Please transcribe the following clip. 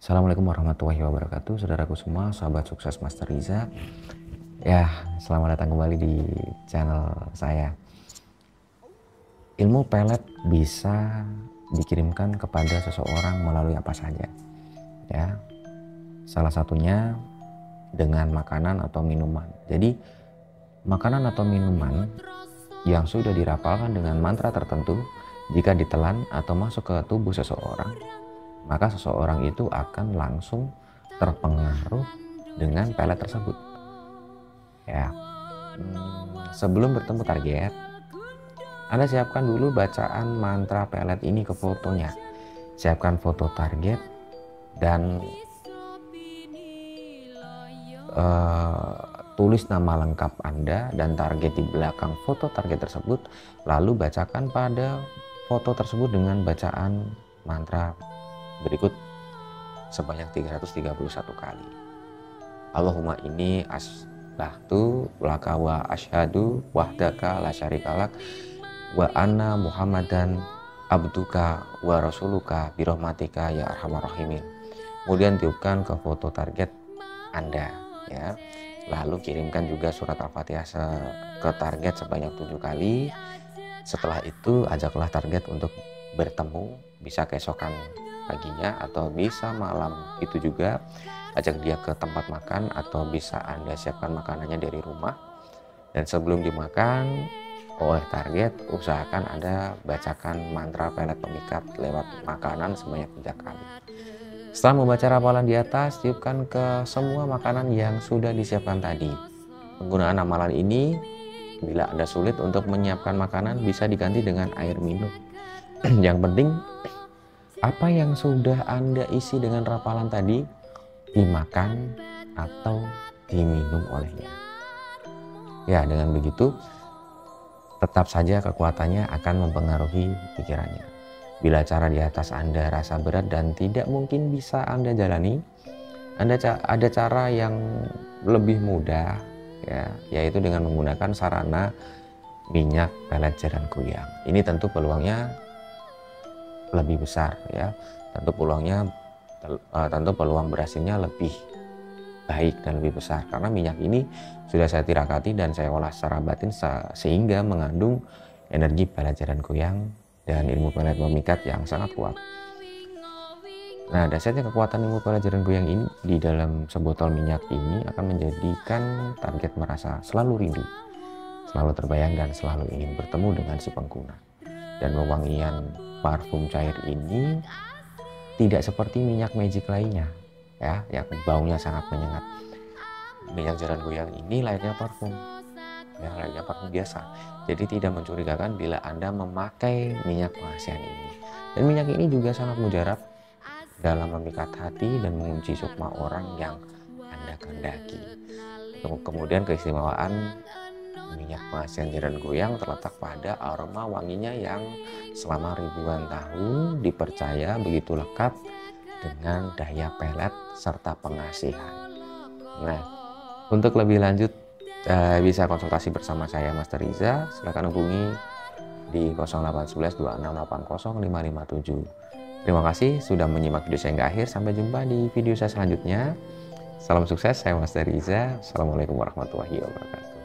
Assalamualaikum warahmatullahi wabarakatuh, saudaraku semua, sahabat sukses Master Riza. Ya, selamat datang kembali di channel saya. Ilmu pelet bisa dikirimkan kepada seseorang melalui apa saja. Ya. Salah satunya dengan makanan atau minuman. Jadi, makanan atau minuman yang sudah dirapalkan dengan mantra tertentu jika ditelan atau masuk ke tubuh seseorang maka seseorang itu akan langsung terpengaruh dengan pelet tersebut. Ya, hmm, sebelum bertemu target, Anda siapkan dulu bacaan mantra pelet ini ke fotonya. Siapkan foto target dan uh, tulis nama lengkap Anda dan target di belakang foto target tersebut, lalu bacakan pada foto tersebut dengan bacaan mantra berikut sebanyak 331 kali. Allahumma ini asbahtu laka wa asyhadu wahdaka la syarikalak wa anna muhammadan abduka wa rasuluka birahmatika ya arhamar rahimin. Kemudian tiupkan ke foto target Anda ya. Lalu kirimkan juga surat Al-Fatihah ke target sebanyak tujuh kali. Setelah itu ajaklah target untuk bertemu bisa keesokan paginya atau bisa malam. Itu juga ajak dia ke tempat makan atau bisa Anda siapkan makanannya dari rumah. Dan sebelum dimakan oleh target usahakan Anda bacakan mantra pelet pemikat lewat makanan sebanyak tiga kali. Setelah membaca rapalan di atas tiupkan ke semua makanan yang sudah disiapkan tadi. Penggunaan amalan ini bila Anda sulit untuk menyiapkan makanan bisa diganti dengan air minum. Yang penting apa yang sudah Anda isi dengan rapalan tadi dimakan atau diminum olehnya. Ya, dengan begitu tetap saja kekuatannya akan mempengaruhi pikirannya. Bila cara di atas Anda rasa berat dan tidak mungkin bisa Anda jalani, Anda ada cara yang lebih mudah ya, yaitu dengan menggunakan sarana minyak pelet jaran kuyang. Ini tentu peluangnya lebih besar ya tentu peluangnya uh, tentu peluang berhasilnya lebih baik dan lebih besar karena minyak ini sudah saya tirakati dan saya olah secara batin sehingga mengandung energi pelajaran goyang dan ilmu pelet memikat yang sangat kuat. Nah, dasarnya kekuatan ilmu pelajaran goyang ini di dalam sebotol minyak ini akan menjadikan target merasa selalu rindu, selalu terbayang dan selalu ingin bertemu dengan si pengguna. Dan wewangian parfum cair ini tidak seperti minyak magic lainnya ya yang baunya sangat menyengat. Minyak jaran goyang ini layaknya parfum ya layaknya parfum biasa. Jadi tidak mencurigakan bila anda memakai minyak pengasihan ini. Dan minyak ini juga sangat mujarab dalam memikat hati dan mengunci sukma orang yang anda kehendaki. Kemudian keistimewaan minyak jaran goyang terletak pada aroma wanginya yang selama ribuan tahun dipercaya begitu lekat dengan daya pelet serta pengasihan. Nah, untuk lebih lanjut eh, bisa konsultasi bersama saya Master Riza. Silahkan hubungi di 081126805557. Terima kasih sudah menyimak video saya hingga akhir. Sampai jumpa di video saya selanjutnya. Salam sukses, saya Master Riza. Assalamualaikum warahmatullahi wabarakatuh.